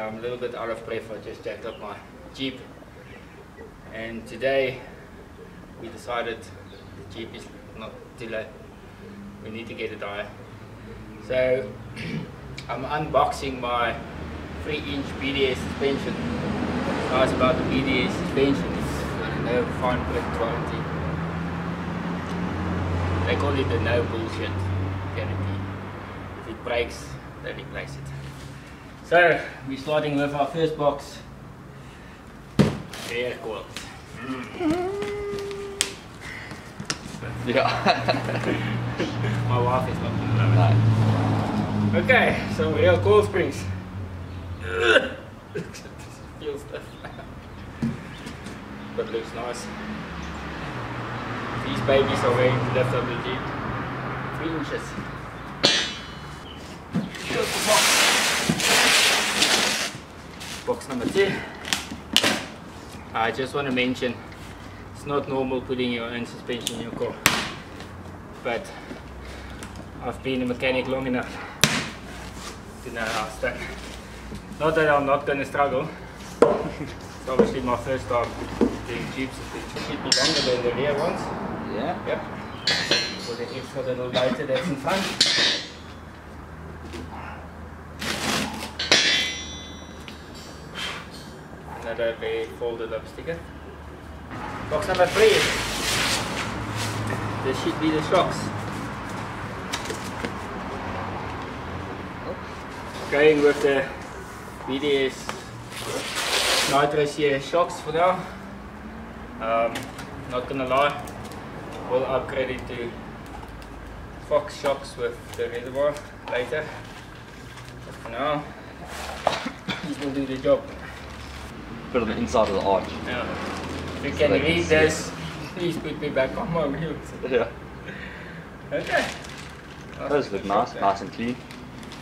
I'm a little bit out of breath. I just jacked up my Jeep. And today we decided the Jeep is not too low. We need to get a tire. So I'm unboxing my 3 inch BDS suspension. Nice about the BDS suspension is no fine grip quality. They call it the no bullshit guarantee. If it breaks, they replace it. So we're starting with our first box. Rear coils. Mm. Yeah. My wife is not gonna love it. Okay, so real coil springs. Feels tough. but looks nice. These babies are to lift up the Jeep. Three inches. Here's the box. Box number two. I just want to mention it's not normal putting your own suspension in your car. But I've been a mechanic long enough to know how it's done. Not that I'm not going to struggle. it's obviously my first time doing Jeep suspension. It should be longer than the rear ones. Yeah. Yep. For the extra little lighter that's in front. Another very folded up sticker. Box number three. This should be the shocks. Going with the BDS CS shocks for now. Um, not gonna lie, we'll upgrade it to Fox shocks with the reservoir later. But for now, these will do the job. Put on the inside of the arch. Yeah. You So can read this, please put me back on my wheels. Yeah. Okay. Those look nice, nice and clean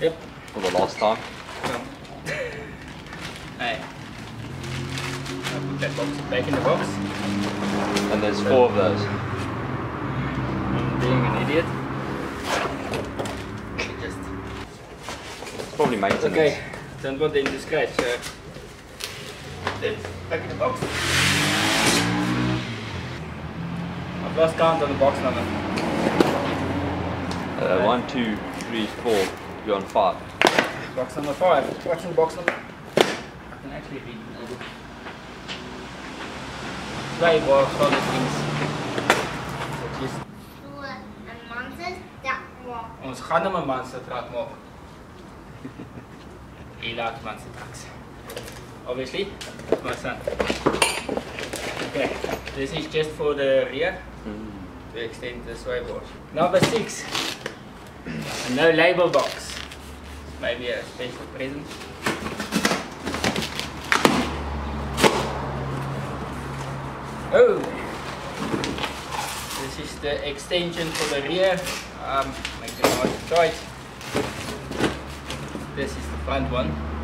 Yep. for the last time. Um, hey. I'll put that box back in the box. And there's four of those. I'm being an idiot. Just It's probably maintenance. okay. Don't want them to scratch. So them back in the box. I've lost count on the box number. Uh, one, two, three, four. You're on five. Box number five. What's in box number? I can actually read the book. Twee box van de things. Netjies. stoelen en mensen dat wel. Ons gaan hem 'n monster truck maak. He likes monster trucks. Obviously, that's my son. Okay, this is just for the rear to extend the sway bars. Number six, a no label box. Maybe a special present. Oh, this is the extension for the rear. Um, make it tight. This is the front one.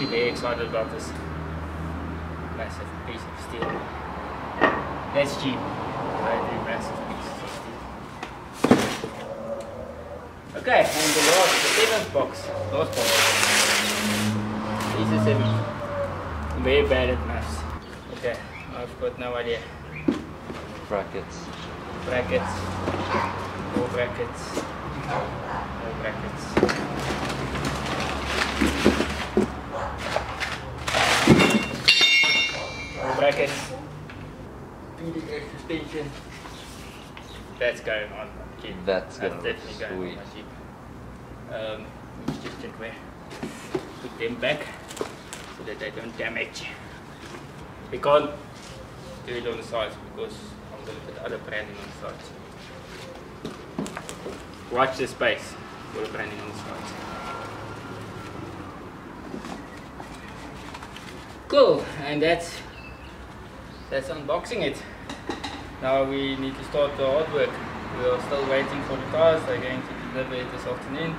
I'm actually very excited about this massive piece of steel. That's cheap. I do massive pieces of steel. Okay, and the last, the seventh box. Last box. This is seven. I'm very bad at maths. Okay, I've got no idea. Brackets. Brackets. More brackets. More brackets. Brackets. BDS suspension. That's going on. Jeep. That's gonna look definitely going sweet. on my Jeep. Um, let's just check where. Put them back so that they don't damage. We can't do it on the sides because I'm going to put other branding on the sides. Watch the space for the branding on the sides. Cool, and that's that's unboxing it. Now we need to start the hard work. We are still waiting for the tires. They're going to deliver it this afternoon.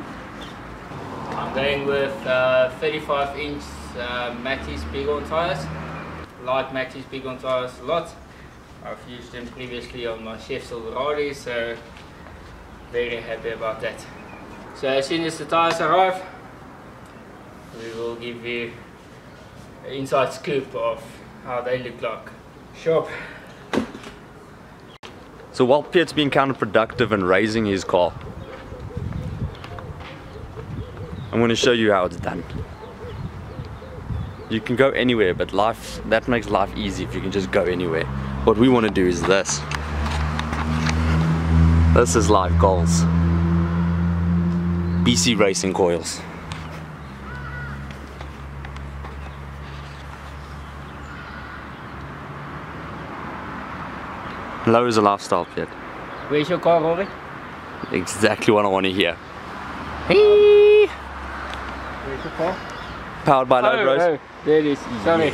I'm going with uh, 35 inch uh, Bighorn tires. Like Maxxis On tires a lot. I've used them previously on my Chev Silverado, so very happy about that. So as soon as the tires arrive, we will give you an inside scoop of how they look like. Sharp. So while Peet's being counterproductive and raising his car, I'm going to show you how it's done. You can go anywhere, but life that makes life easy if you can just go anywhere. What we want to do is this. This is life goals. BC Racing Coils. Low is a lifestyle pit. Where's your car, Rory? Exactly what I want to hear. Hey. Where's your car? Powered by LowBros. oh, there it is. Sorry.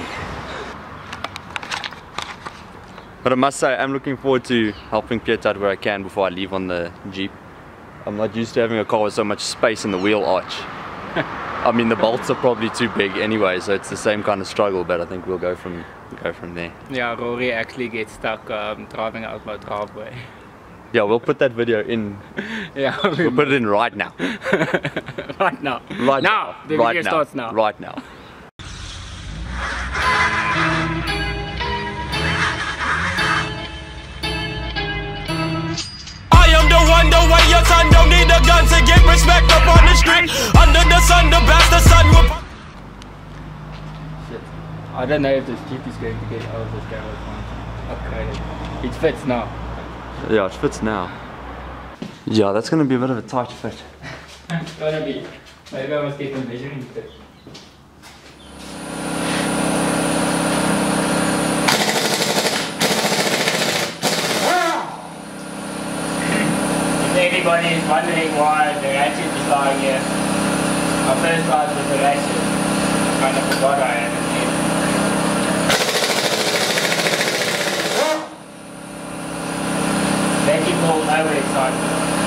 But I must say, I'm looking forward to helping Peet out where I can before I leave on the Jeep. I'm not used to having a car with so much space in the wheel arch. I mean, the bolts are probably too big anyway, so it's the same kind of struggle, but I think we'll go from go from there. Yeah, Rory actually gets stuck um, driving out my driveway. Yeah, we'll put that video in. yeah, We'll put it in right now. right now. Right now. The right video now. starts now. Right now. Son don't need a gun to get respect up on the street. Under the sun, the bastard son will. Shit. I don't know if this Jeep is going to get out of this garage once upgraded. It fits now. Yeah, it fits now. Yeah, that's gonna be a bit of a tight fit. It's gonna be. Maybe I must get the measuring tape. Anybody is wondering why the ratchet is lying here, my first ride with the ratchet, I kind of forgot I had it here. Overexcited. Let up,